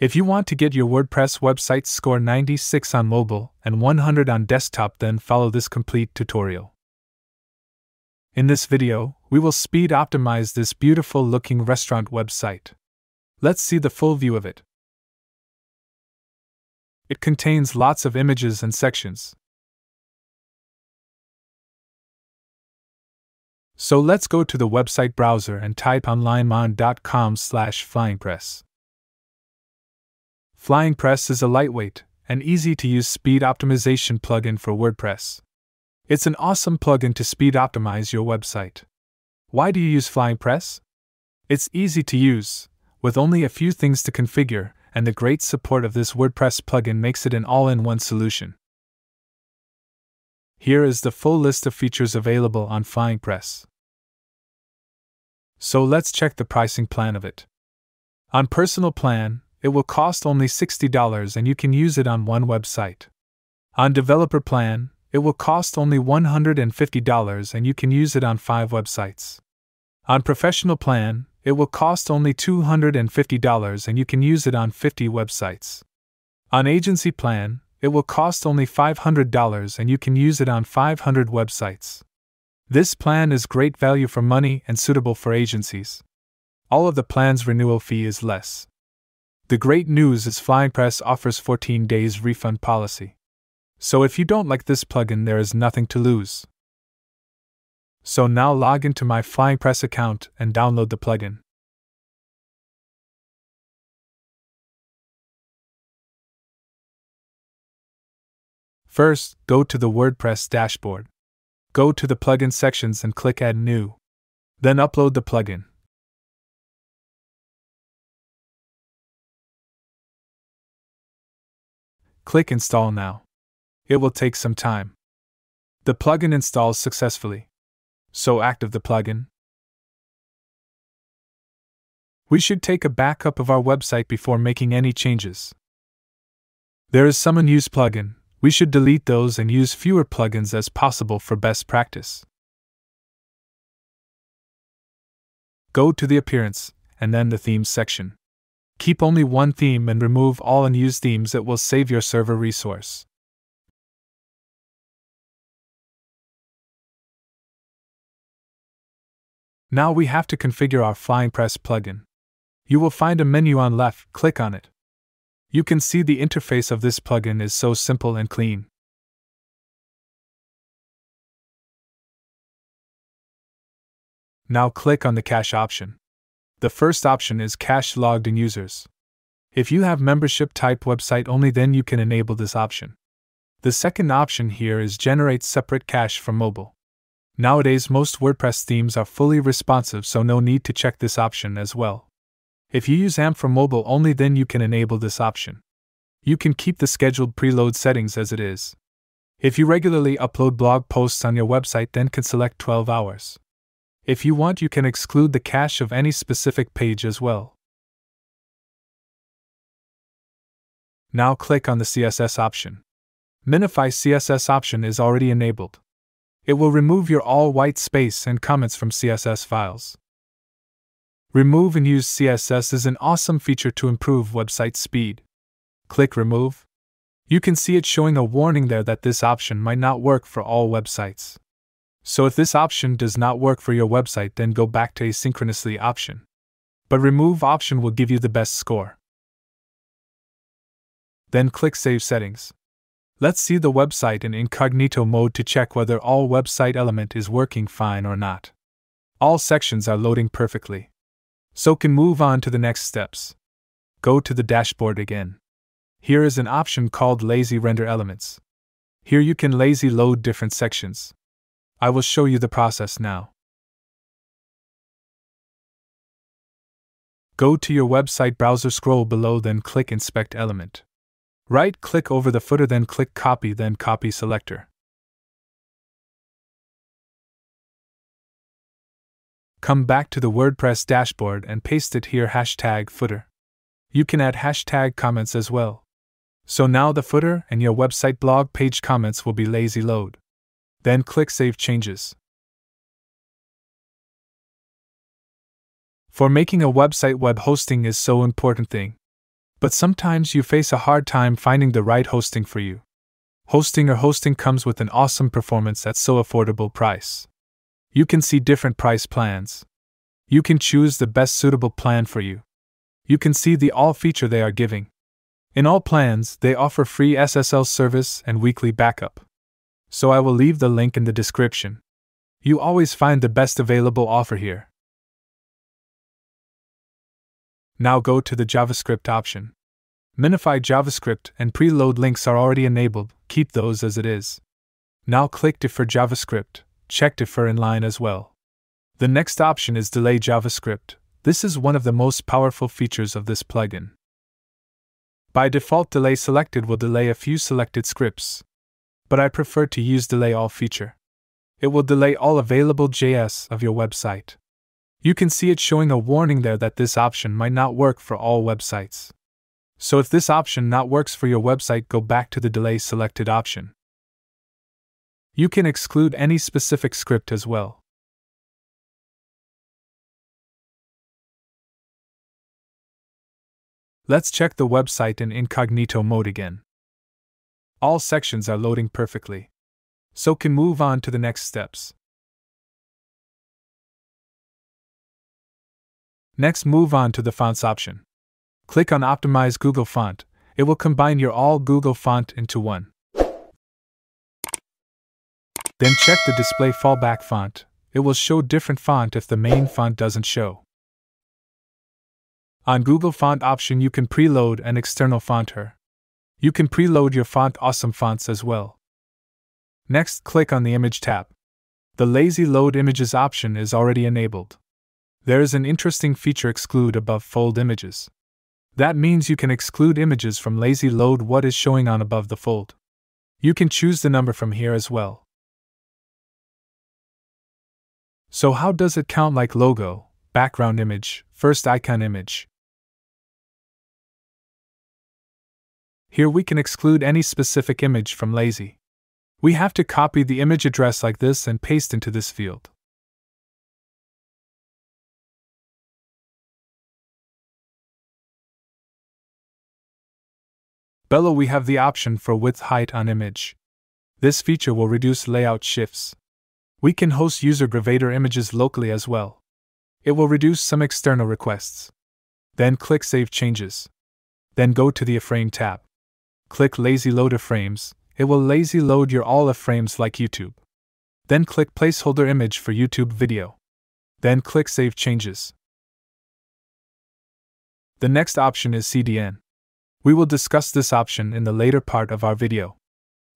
If you want to get your WordPress website score 96 on mobile and 100 on desktop, then follow this complete tutorial. In this video, we will speed optimize this beautiful looking restaurant website. Let's see the full view of it. It contains lots of images and sections. So let's go to the website browser and type onlinemond.com slash flyingpress. FlyingPress is a lightweight and easy to use speed optimization plugin for WordPress. It's an awesome plugin to speed optimize your website. Why do you use Flying Press? It's easy to use, with only a few things to configure, and the great support of this WordPress plugin makes it an all in one solution. Here is the full list of features available on Flying Press. So let's check the pricing plan of it. On Personal Plan, it will cost only $60 and you can use it on one website. On Developer Plan, it will cost only $150 and you can use it on five websites. On Professional Plan, it will cost only $250 and you can use it on 50 websites. On Agency Plan, it will cost only $500 and you can use it on 500 websites. This plan is great value for money and suitable for agencies. All of the plan's renewal fee is less. The great news is FlyingPress offers 14 days refund policy. So if you don't like this plugin, there is nothing to lose. So now log into my FlyingPress account and download the plugin. First, go to the WordPress dashboard. Go to the plugin sections and click Add New. Then upload the plugin. Click Install now. It will take some time. The plugin installs successfully. So active the plugin. We should take a backup of our website before making any changes. There is some unused plugin, we should delete those and use fewer plugins as possible for best practice. Go to the Appearance, and then the Themes section. Keep only one theme and remove all unused themes, it will save your server resource. Now we have to configure our Flying Press plugin. You will find a menu on left, click on it. You can see the interface of this plugin is so simple and clean. Now click on the cache option. The first option is cache logged in users. If you have membership type website only then you can enable this option. The second option here is generate separate cache for mobile. Nowadays most WordPress themes are fully responsive so no need to check this option as well. If you use AMP for mobile only, then you can enable this option. You can keep the scheduled preload settings as it is. If you regularly upload blog posts on your website, then can select 12 hours. If you want, you can exclude the cache of any specific page as well. Now click on the CSS option. Minify CSS option is already enabled. It will remove your all white space and comments from CSS files. Remove unused CSS is an awesome feature to improve website speed. Click Remove. You can see it showing a warning there that this option might not work for all websites. So if this option does not work for your website, then go back to asynchronously option. But remove option will give you the best score. Then click Save Settings. Let's see the website in incognito mode to check whether all website element is working fine or not. All sections are loading perfectly so can move on to the next steps. Go to the dashboard again. Here is an option called Lazy Render Elements. Here you can lazy load different sections. I will show you the process now. Go to your website browser, scroll below, then click Inspect Element. Right click over the footer, then click Copy, then Copy Selector. Come back to the WordPress dashboard and paste it here hashtag footer. You can add hashtag comments as well. So now the footer and your website blog page comments will be lazy load. Then click Save Changes. For making a website web hosting is so important thing. But sometimes you face a hard time finding the right hosting for you. Hostinger hosting comes with an awesome performance at so affordable price. You can see different price plans. You can choose the best suitable plan for you. You can see the all feature they are giving. In all plans, they offer free SSL service and weekly backup. So I will leave the link in the description. You always find the best available offer here. Now go to the JavaScript option. Minify JavaScript and preload links are already enabled, keep those as it is. Now click Defer JavaScript, check Defer inline as well. The next option is Delay JavaScript. This is one of the most powerful features of this plugin. By default, Delay Selected will delay a few selected scripts. But I prefer to use Delay All feature. It will delay all available JS of your website. You can see it showing a warning there that this option might not work for all websites. So if this option not works for your website, go back to the delay selected option. You can exclude any specific script as well. Let's check the website in incognito mode again. All sections are loading perfectly. So can move on to the next steps. Next move on to the fonts option. Click on Optimize Google Font. It will combine your all Google font into one. Then check the display fallback font. It will show different font if the main font doesn't show. On Google Font option, you can preload an external font here. You can preload your font awesome fonts as well. Next, click on the Image tab. The Lazy Load Images option is already enabled. There is an interesting feature exclude above fold images. That means you can exclude images from lazy load what is showing on above the fold. You can choose the number from here as well. So, how does it count like logo, background image, first icon image? Here we can exclude any specific image from lazy. We have to copy the image address like this and paste into this field. Below we have the option for width height on image. This feature will reduce layout shifts. We can host user gravatar images locally as well. It will reduce some external requests. Then click Save Changes. Then go to the iframe tab. Click Lazy Load Frames. It will lazy load your all iframes like YouTube. Then click Placeholder Image for YouTube video. Then click Save Changes. The next option is CDN. We will discuss this option in the later part of our video.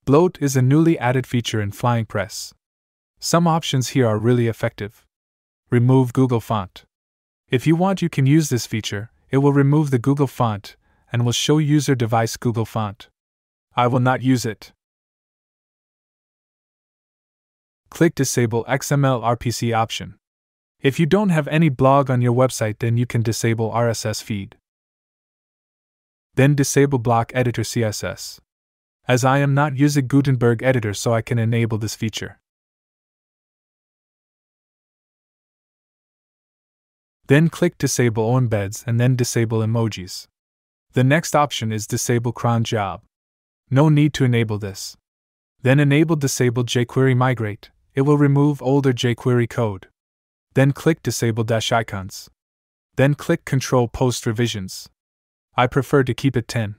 Bloat is a newly added feature in Flying Press. Some options here are really effective. Remove Google Font. If you want, you can use this feature, it will remove the Google font and will show user device Google font. I will not use it. Click Disable XML RPC option. If you don't have any blog on your website, then you can disable RSS feed then disable Block Editor CSS. As I am not using Gutenberg Editor, so I can enable this feature. Then click Disable Embeds and then Disable Emojis. The next option is Disable cron job. No need to enable this. Then enable Disable jQuery Migrate. It will remove older jQuery code. Then click Disable Dash Icons. Then click Control Post Revisions. I prefer to keep it 10.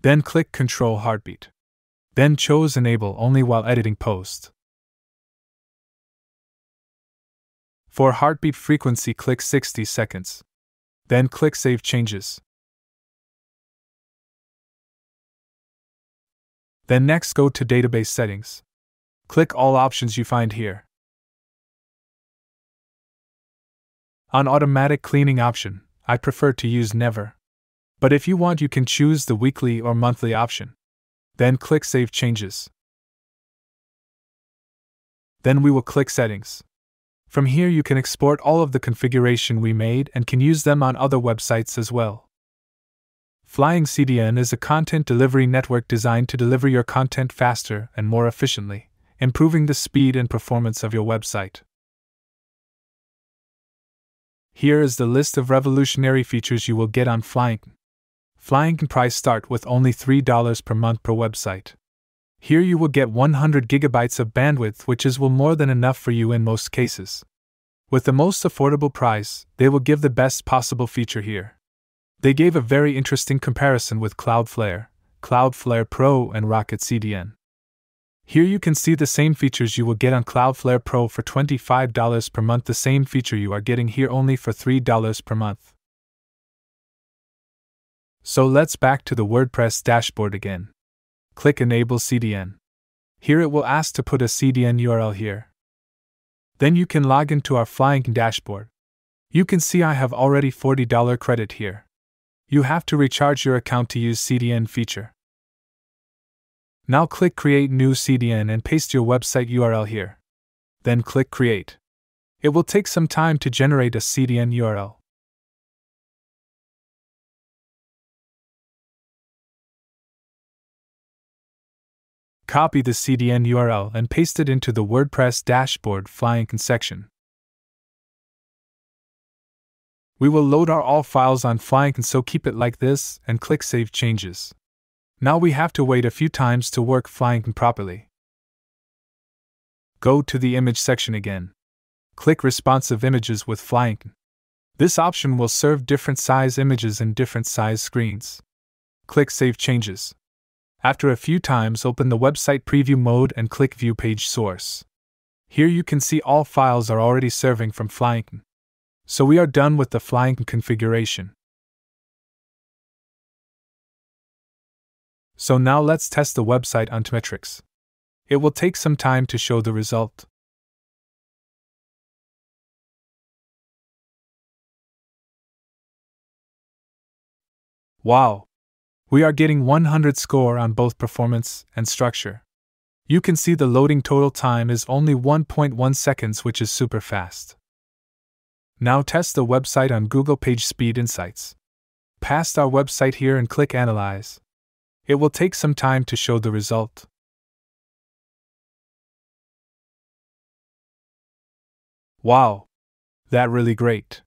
Then click Control Heartbeat. Then chose Enable only while editing post. For heartbeat frequency, click 60 seconds. Then click Save Changes. Then next go to Database Settings. Click all options you find here. On automatic cleaning option, I prefer to use never. But if you want, you can choose the weekly or monthly option. Then click Save Changes. Then we will click Settings. From here, you can export all of the configuration we made and can use them on other websites as well. Flying CDN is a content delivery network designed to deliver your content faster and more efficiently, improving the speed and performance of your website. Here is the list of revolutionary features you will get on Flying. Flying can price start with only $3 per month per website. Here you will get 100 gigabytes of bandwidth, which is well more than enough for you in most cases. With the most affordable price, they will give the best possible feature here. They gave a very interesting comparison with Cloudflare, Cloudflare Pro, and Rocket CDN. Here you can see the same features you will get on Cloudflare Pro for $25 per month, the same feature you are getting here only for $3 per month. So let's back to the WordPress dashboard again. Click Enable CDN. Here it will ask to put a CDN URL here. Then you can log into our Flying dashboard. You can see I have already $40 credit here. You have to recharge your account to use CDN feature. Now click Create New CDN and paste your website URL here. Then click Create. It will take some time to generate a CDN URL. Copy the CDN URL and paste it into the WordPress dashboard flying section. We will load our all files on Flying so keep it like this and click Save Changes. Now we have to wait a few times to work Flying properly. Go to the image section again. Click Responsive Images with Flying. This option will serve different size images in different size screens. Click Save Changes. After a few times, open the website preview mode and click View Page Source. Here you can see all files are already serving from Flying. So we are done with the Flying configuration. So now let's test the website on Metrics. It will take some time to show the result. Wow! We are getting 100 score on both performance and structure. You can see the loading total time is only 1.1 seconds, which is super fast. Now test the website on Google Page Speed Insights. Paste our website here and click Analyze. It will take some time to show the result. Wow! That really great.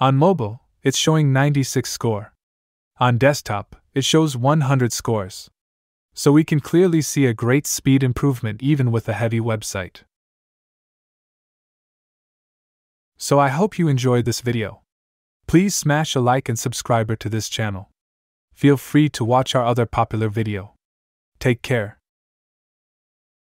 On mobile, it's showing 96 score. On desktop, it shows 100 scores. So we can clearly see a great speed improvement even with a heavy website. So I hope you enjoyed this video. Please smash a like and subscribe to this channel. Feel free to watch our other popular video. Take care.